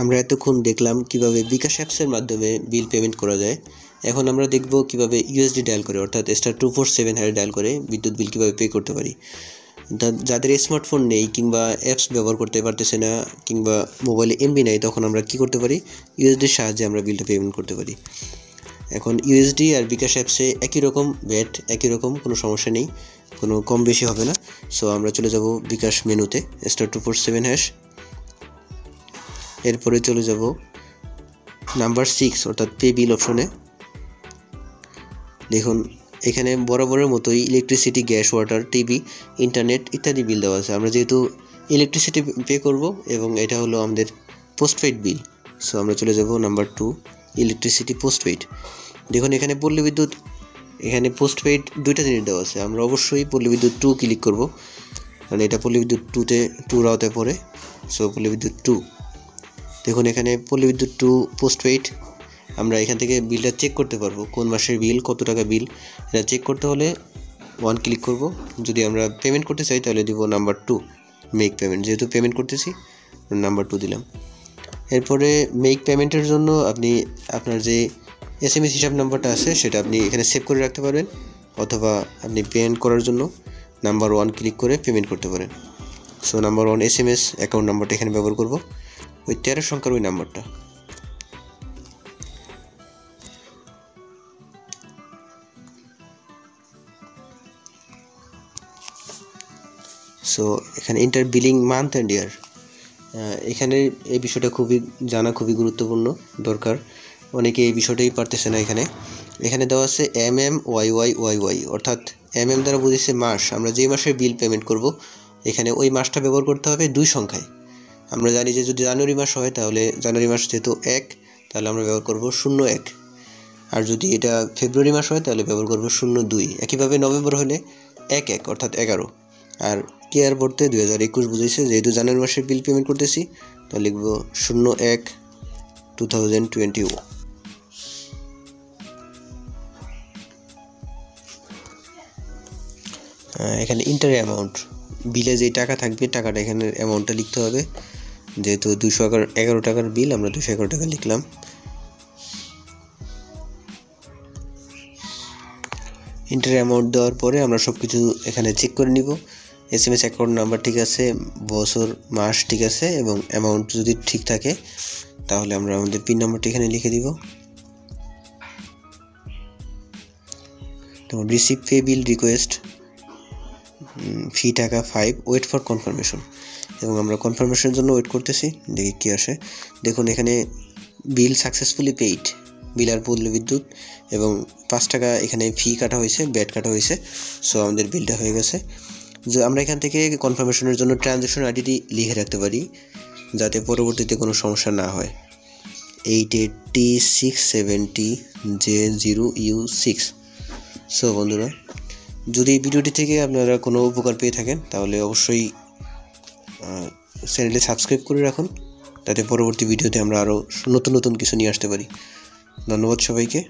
আমরা এতক্ষণ দেখলাম কীভাবে বিকাশ অ্যাপসের মাধ্যমে বিল পেমেন্ট করা যায়। এখন আমরা দেখব কীভাবে ইউএসডি ডায়াল করে, অর্থাৎ স্টার টু ফোর সেভেন হারে ডায়াল করে বিদ্যুৎ বিল কীভাবে পে করতে পারি। যাদের স্মার্টফোন নেই কিংবা অ্যাপস ব্যবহার করতে পারতেছে না কিংবা মোবাইলে এমবি নেই, তখন আমরা কি করতে পারি? ইউএসডির সাহায্যে আমরা বিলটা পেমেন্ট করতে পারি। এখন ইউএসডি আর বিকাশ অ্যাপসে একই রকম ব্যাট একই রকম, কোনো সমস্যা নেই, কোনো কম বেশি হবে না। সো আমরা চলে যাব বিকাশ মেনুতে star two four seven hash এরপরে চলে যাব নাম্বার সিক্স অর্থাৎ পে বিল অপশনে দেখুন, এখানে বরাবরের মতোই electricity gas water TV internet ইত্যাদি বিল দেওয়া আছে। আমরা যেহেতু ইলেকট্রিসিটি পে করব এবং এটা হলো আমাদের পোস্টপেইড বিল সো আমরা চলে যাব নাম্বার টু ইলেকট্রিসিটি পোস্টপেইড দেখুন, এখানে পল্লী বিদ্যুৎ, এখানে পোস্টপেইড দুইটা জিনিস দেওয়া আছে। আমরা অবশ্যই পল্লী বিদ্যুৎ টু ক্লিক করব, কারণ এটা পল্লী বিদ্যুৎ টুতে টুর আওতায় পড়ে সো পল্লী বিদ্যুৎ টু দেখুন, এখানে পল্লী বিদ্যুৎ টু পোস্টপেইড আমরা এখান থেকে বিলটা চেক করতে পারব, কোন মাসের বিল, কত টাকা বিল। এটা চেক করতে হলে ওয়ান ক্লিক করব। যদি আমরা পেমেন্ট করতে চাই, তাহলে দিব নাম্বার টু মেক পেমেন্ট যেহেতু পেমেন্ট করতেছি নাম্বার টু দিলাম। এরপরে মেক পেমেন্টের জন্য আপনি আপনার যে এস এম এস হিসাব নাম্বারটা আছে, সেটা আপনি এখানে সেভ করে রাখতে পারবেন অথবা আপনি পেমেন্ট করার জন্য নাম্বার ওয়ান ক্লিক করে পেমেন্ট করতে পারেন। So number one S M S account নাম্বারটা এখানে ব্যবহার করব। ওই তেরো সংখ্যার ওই নাম্বারটা। সো এখানে enter billing month and year এখানে এই বিষয়টা খুবই, জানা খুবই গুরুত্বপূর্ণ, দরকার। অনেকে এই বিষয়টাই পারতেছে না এখানে। এখানে দেওয়া আছে M M Y Y Y Y অর্থাৎ এম এম দ্বারা বুঝেছে মাস। আমরা যে মাসের বিল পেমেন্ট করব, এখানে ওই মাসটা ব্যবহার করতে হবে দুই সংখ্যায়। আমরা জানি যে যদি জানুয়ারি মাস হয়, তাহলে জানুয়ারি মাস যেহেতু এক, তাহলে আমরা ব্যবহার করব শূন্য এক। আর যদি এটা ফেব্রুয়ারি মাস হয়, তাহলে ব্যবহার করব শূন্য দুই। একইভাবে নভেম্বর হলে এক এক, অর্থাৎ এগারো। আর কেয়ার পড়তে? দুই হাজার একুশ বুঝেছে যেহেতু জানুয়ারি মাসের বিল পেমেন্ট করতেছি তো লিখব শূন্য এক টু থাউজেন্ড টোয়েন্টি এখানে ইন্টার অ্যামাউন্ট বিলে যে টাকা থাকবে, টাকাটা এখানে অ্যামাউন্টটা লিখতে হবে। যেহেতু দুশো এগারো টাকার বিল আমরা দুশো এগারো টাকা লিখলাম। ইন্টার অ্যামাউন্ট দেওয়ার পরে আমরা সব কিছু এখানে চেক করে নিব। S M S account number ঠিক আছে, বছর, মাস ঠিক আছে, এবং অ্যামাউন্ট যদি ঠিক থাকে, তাহলে আমরা আমাদের পিন নাম্বারটি এখানে লিখে দিব। তো receive pay bill request fee টাকা ফাইভ ওয়েট ফর কনফার্মেশন এবং আমরা কনফার্মেশনের জন্য ওয়েট করতেছি, দেখি কী আসে। দেখুন, এখানে বিল সাকসেসফুলি পেইড বিল আর পল্লী বিদ্যুৎ, এবং পাঁচ টাকা এখানে ফি কাটা হয়েছে ব্যাট কাটা হয়েছে সো আমাদের বিলটা হয়ে গেছে। যে আমরা এখান থেকে কনফার্মেশনের জন্য ট্রানজ্যাকশন আইডিটি লিখে রাখতে পারি, যাতে পরবর্তীতে কোনো সমস্যা না হয়। Eight eighty six seventy J zero U six so বন্ধুরা, যদি এই ভিডিওটি থেকে আপনারা কোনো উপকার পেয়ে থাকেন, তাহলে অবশ্যই চ্যানেলে সাবস্ক্রাইব করে রাখুন। তাতে পরবর্তী ভিডিওতে আমরা আরও নতুন নতুন কিছু নিয়ে আসতে পারি। ধন্যবাদ সবাইকে।